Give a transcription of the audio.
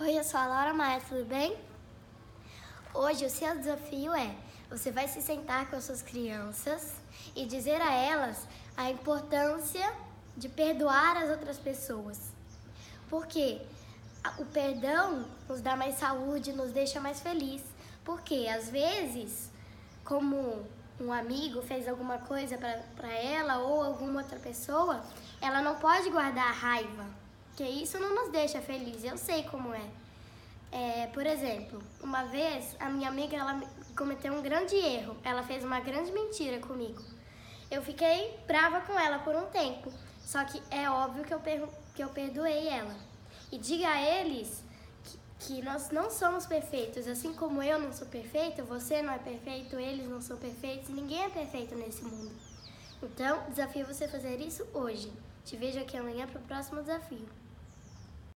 Oi, eu sou a Laura Maia, tudo bem? Hoje o seu desafio é: você vai se sentar com as suas crianças e dizer a elas a importância de perdoar as outras pessoas. Porque o perdão nos dá mais saúde, nos deixa mais feliz. Porque às vezes, como um amigo fez alguma coisa para ela ou alguma outra pessoa, ela não pode guardar raiva porque isso não nos deixa felizes, eu sei como é. é. Por exemplo, uma vez a minha amiga ela cometeu um grande erro, ela fez uma grande mentira comigo. Eu fiquei brava com ela por um tempo, só que é óbvio que eu, que eu perdoei ela. E diga a eles que, que nós não somos perfeitos, assim como eu não sou perfeito, você não é perfeito, eles não são perfeitos, ninguém é perfeito nesse mundo. Então, desafio você fazer isso hoje. Te vejo aqui amanhã para o próximo desafio.